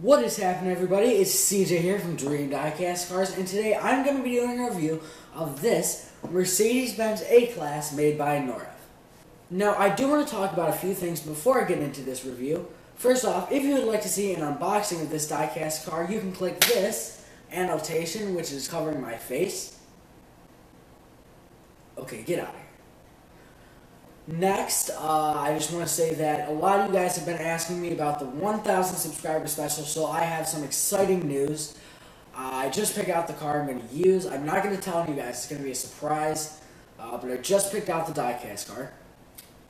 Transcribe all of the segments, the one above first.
What is happening, everybody? It's CJ here from Dream Diecast Cars, and today I'm going to be doing a review of this Mercedes-Benz A-Class made by Norev. Now, I do want to talk about a few things before I get into this review. First off, if you would like to see an unboxing of this diecast car, you can click this annotation, which is covering my face. Okay, get out of here. Next, uh, I just want to say that a lot of you guys have been asking me about the 1,000 subscriber special, so I have some exciting news. Uh, I just picked out the car I'm going to use. I'm not going to tell you guys; it's going to be a surprise. Uh, but I just picked out the diecast car.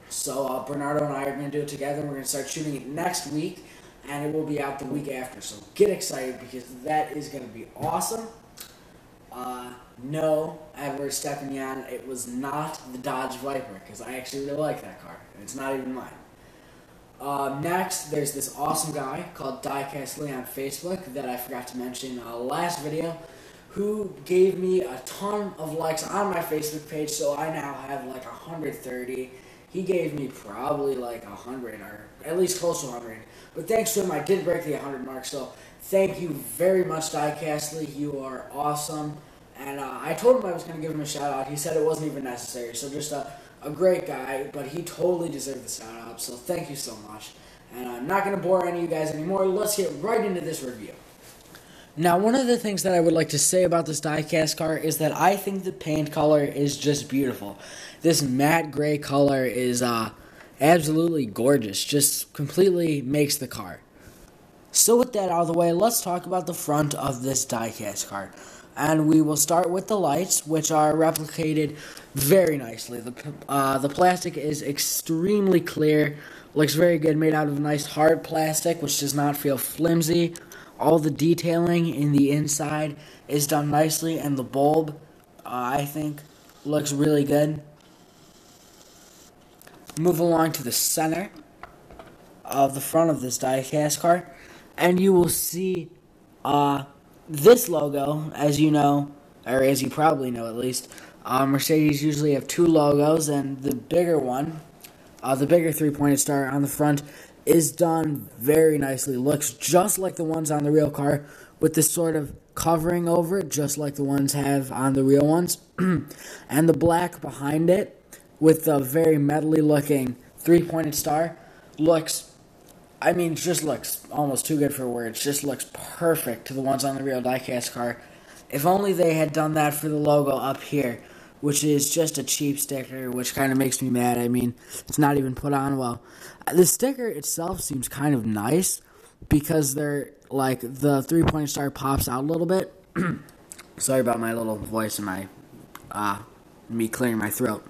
So uh, Bernardo and I are going to do it together. We're going to start shooting it next week, and it will be out the week after. So get excited because that is going to be awesome. Uh, no, Edward Stepanian, it was not the Dodge Viper, because I actually really like that car, it's not even mine. Uh, next, there's this awesome guy called Diecast Lee on Facebook that I forgot to mention uh, last video, who gave me a ton of likes on my Facebook page, so I now have like 130. He gave me probably like 100, or at least close to 100. But thanks to him, I did break the 100 mark, so thank you very much, Diecast Lee. You are awesome. And uh, I told him I was going to give him a shout out. He said it wasn't even necessary. So just a, a great guy, but he totally deserved the shout out. So thank you so much. And I'm not going to bore any of you guys anymore. Let's get right into this review. Now, one of the things that I would like to say about this diecast car is that I think the paint color is just beautiful. This matte gray color is uh, absolutely gorgeous. Just completely makes the car. So with that out of the way, let's talk about the front of this diecast car and we will start with the lights, which are replicated very nicely. The, uh, the plastic is extremely clear, looks very good, made out of nice hard plastic, which does not feel flimsy. All the detailing in the inside is done nicely, and the bulb, uh, I think, looks really good. Move along to the center of the front of this diecast car, and you will see uh, this logo, as you know, or as you probably know at least, uh, Mercedes usually have two logos, and the bigger one, uh, the bigger three-pointed star on the front, is done very nicely. Looks just like the ones on the real car, with this sort of covering over it, just like the ones have on the real ones, and the black behind it, with the very metally looking three-pointed star, looks I mean, just looks almost too good for words. Just looks perfect to the ones on the real diecast car. If only they had done that for the logo up here, which is just a cheap sticker, which kind of makes me mad. I mean, it's not even put on well. The sticker itself seems kind of nice because they're like the three point star pops out a little bit. Sorry about my little voice and my uh, me clearing my throat.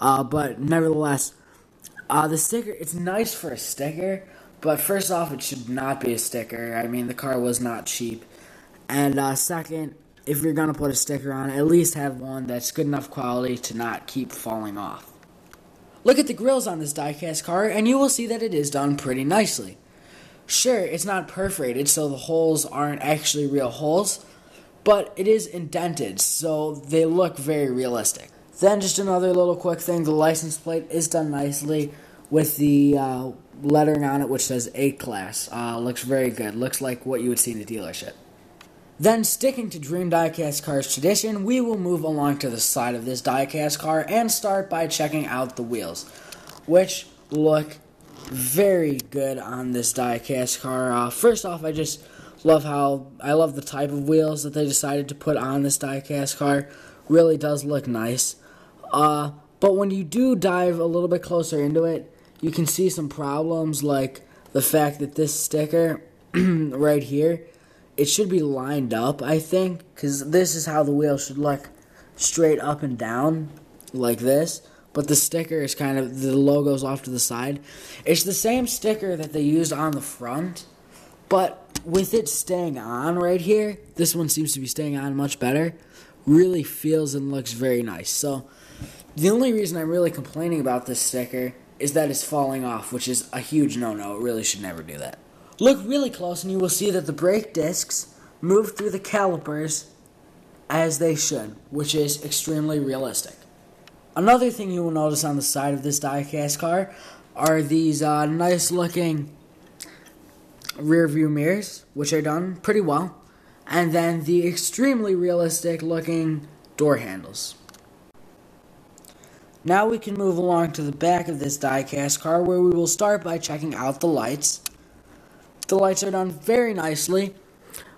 Uh, but nevertheless, uh, the sticker it's nice for a sticker but first off, it should not be a sticker. I mean, the car was not cheap. And uh, second, if you're going to put a sticker on, at least have one that's good enough quality to not keep falling off. Look at the grills on this diecast car, and you will see that it is done pretty nicely. Sure, it's not perforated, so the holes aren't actually real holes, but it is indented, so they look very realistic. Then, just another little quick thing the license plate is done nicely with the uh, lettering on it which says A class. Uh, looks very good. Looks like what you would see in a dealership. Then, sticking to Dream Diecast Cars tradition, we will move along to the side of this diecast car and start by checking out the wheels, which look very good on this diecast car. Uh, first off, I just love how I love the type of wheels that they decided to put on this diecast car. Really does look nice. Uh, but when you do dive a little bit closer into it, you can see some problems like the fact that this sticker right here it should be lined up i think because this is how the wheel should look straight up and down like this. But the sticker is kind of the logo's off to the side. It's the same sticker that they used on the front but with it staying on right here this one seems to be staying on much better. Really feels and looks very nice. So the only reason i'm really complaining about this sticker is that it's falling off, which is a huge no-no. It really should never do that. Look really close and you will see that the brake discs move through the calipers as they should, which is extremely realistic. Another thing you will notice on the side of this diecast car are these uh, nice looking rear view mirrors, which are done pretty well, and then the extremely realistic looking door handles. Now we can move along to the back of this diecast car where we will start by checking out the lights. The lights are done very nicely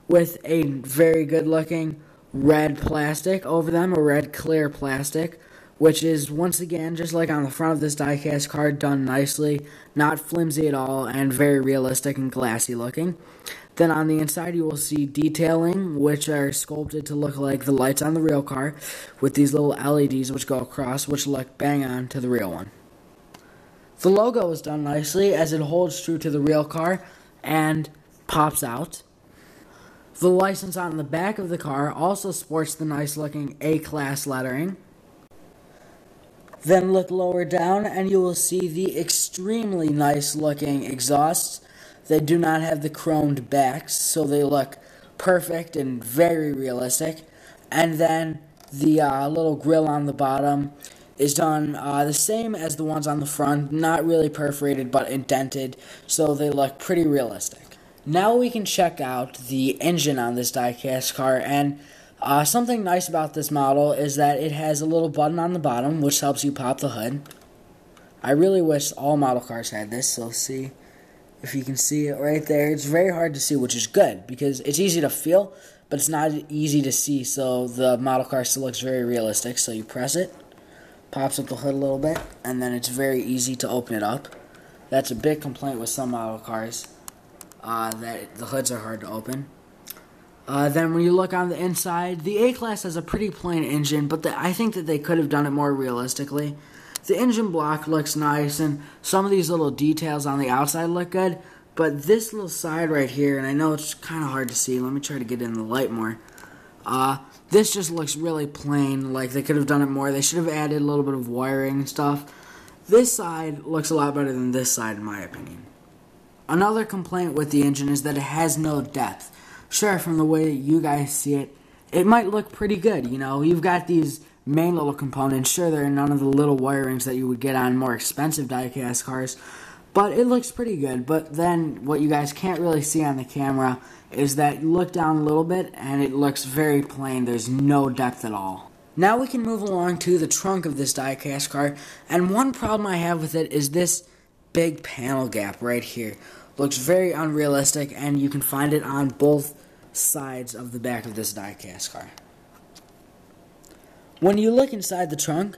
with a very good looking red plastic over them, a red clear plastic, which is once again just like on the front of this diecast card done nicely, not flimsy at all, and very realistic and glassy looking. Then on the inside, you will see detailing, which are sculpted to look like the lights on the real car, with these little LEDs which go across, which look bang on to the real one. The logo is done nicely as it holds true to the real car and pops out. The license on the back of the car also sports the nice looking A class lettering. Then look lower down and you will see the extremely nice looking exhausts they do not have the chromed backs, so they look perfect and very realistic. And then the uh, little grill on the bottom is done uh, the same as the ones on the front, not really perforated but indented, so they look pretty realistic. Now we can check out the engine on this diecast car, and uh, something nice about this model is that it has a little button on the bottom which helps you pop the hood. I really wish all model cars had this, so see if you can see it right there. It's very hard to see, which is good because it's easy to feel, but it's not easy to see. So the model car still looks very realistic. So you press it, pops up the hood a little bit, and then it's very easy to open it up. That's a big complaint with some model cars uh, that the hoods are hard to open. Uh, then when you look on the inside, the A class has a pretty plain engine, but the, I think that they could have done it more realistically. The engine block looks nice, and some of these little details on the outside look good. But this little side right here, and I know it's kind of hard to see. Let me try to get in the light more. Uh, this just looks really plain. Like they could have done it more. They should have added a little bit of wiring and stuff. This side looks a lot better than this side, in my opinion. Another complaint with the engine is that it has no depth. Sure, from the way you guys see it, it might look pretty good. You know, you've got these main little components. Sure, there are none of the little wirings that you would get on more expensive diecast cars, but it looks pretty good. But then what you guys can't really see on the camera is that you look down a little bit and it looks very plain. There's no depth at all. Now we can move along to the trunk of this diecast car, and one problem I have with it is this big panel gap right here. Looks very unrealistic, and you can find it on both sides of the back of this diecast car. When you look inside the trunk,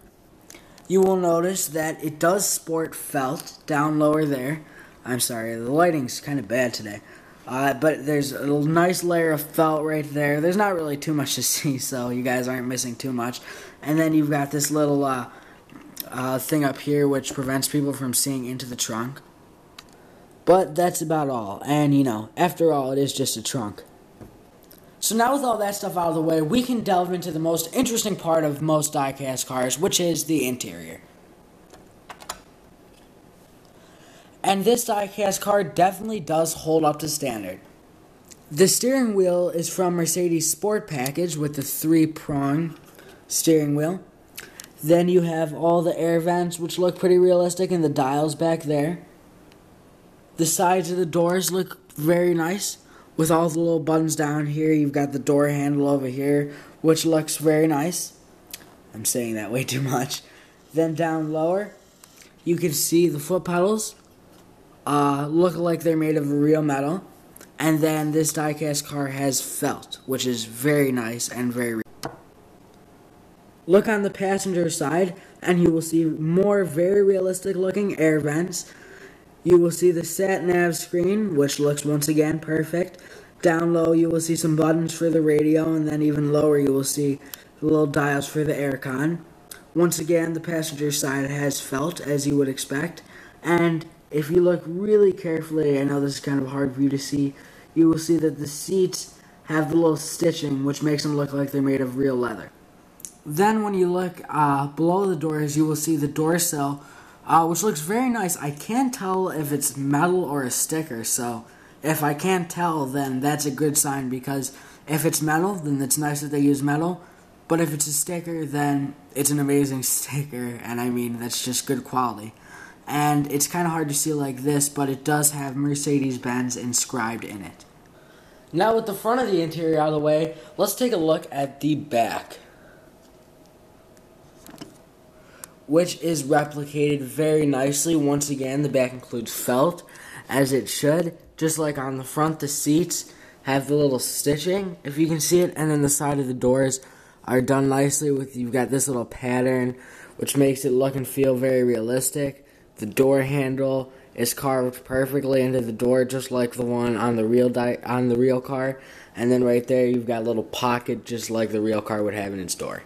you will notice that it does sport felt down lower there. I'm sorry, the lighting's kind of bad today. Uh, but there's a nice layer of felt right there. There's not really too much to see, so you guys aren't missing too much. And then you've got this little uh, uh, thing up here which prevents people from seeing into the trunk. But that's about all. And you know, after all, it is just a trunk. So now with all that stuff out of the way, we can delve into the most interesting part of most diecast cars, which is the interior. And this diecast car definitely does hold up to standard. The steering wheel is from Mercedes Sport Package with the three prong steering wheel. Then you have all the air vents, which look pretty realistic, and the dials back there. The sides of the doors look very nice with all the little buttons down here. You've got the door handle over here, which looks very nice. I'm saying that way too much. Then down lower, you can see the foot pedals uh, look like they're made of real metal. And then this diecast car has felt, which is very nice and very. Look on the passenger side, and you will see more very realistic looking air vents you will see the sat nav screen, which looks once again perfect. Down low, you will see some buttons for the radio, and then even lower, you will see the little dials for the aircon. Once again, the passenger side has felt, as you would expect. And if you look really carefully, I know this is kind of hard for you to see, you will see that the seats have the little stitching, which makes them look like they're made of real leather. Then, when you look uh, below the doors, you will see the door sill uh, which looks very nice. I can't tell if it's metal or a sticker, so if I can't tell, then that's a good sign because if it's metal, then it's nice that they use metal. But if it's a sticker, then it's an amazing sticker, and I mean, that's just good quality. and it's kind of hard to see like this, but it does have Mercedes Benz inscribed in it. Now, with the front of the interior out of the way, let's take a look at the back. Which is replicated very nicely. Once again, the back includes felt, as it should. Just like on the front, the seats have the little stitching, if you can see it, and then the side of the doors are done nicely with you've got this little pattern which makes it look and feel very realistic. The door handle is carved perfectly into the door, just like the one on the real di- on the real car. And then right there, you've got a little pocket, just like the real car would have in its door.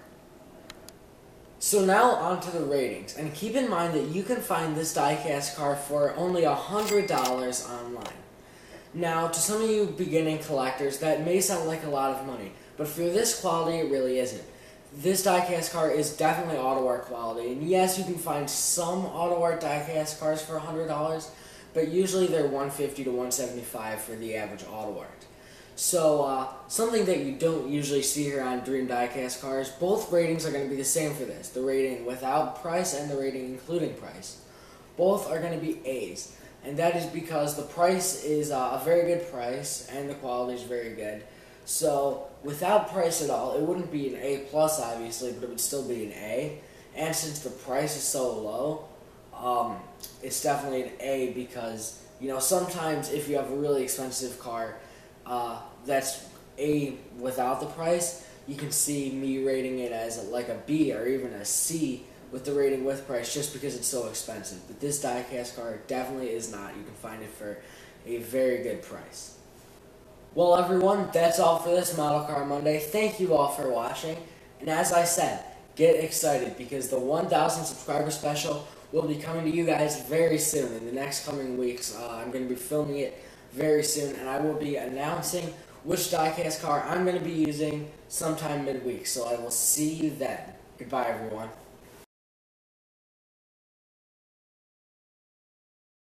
So now onto the ratings, and keep in mind that you can find this diecast car for only a hundred dollars online. Now, to some of you beginning collectors, that may sound like a lot of money, but for this quality, it really isn't this diecast car is definitely AUTOart quality. And yes, you can find some AUTOart diecast cars for $100, but usually they're 150 to 175 for the average AUTOart. So, uh, something that you don't usually see here on Dream Diecast cars, both ratings are going to be the same for this. The rating without price and the rating including price. Both are going to be A's. And that is because the price is uh, a very good price and the quality is very good. So without price at all, it wouldn't be an A plus obviously, but it would still be an A. And since the price is so low, um, it's definitely an A because you know sometimes if you have a really expensive car, uh, that's A without the price. You can see me rating it as a, like a B or even a C with the rating with price just because it's so expensive. But this diecast car definitely is not. You can find it for a very good price. Well, everyone, that's all for this Model Car Monday. Thank you all for watching. And as I said, get excited because the 1,000 subscriber special will be coming to you guys very soon. In the next coming weeks, uh, I'm going to be filming it very soon, and I will be announcing which diecast car I'm going to be using sometime midweek. So I will see you then. Goodbye, everyone.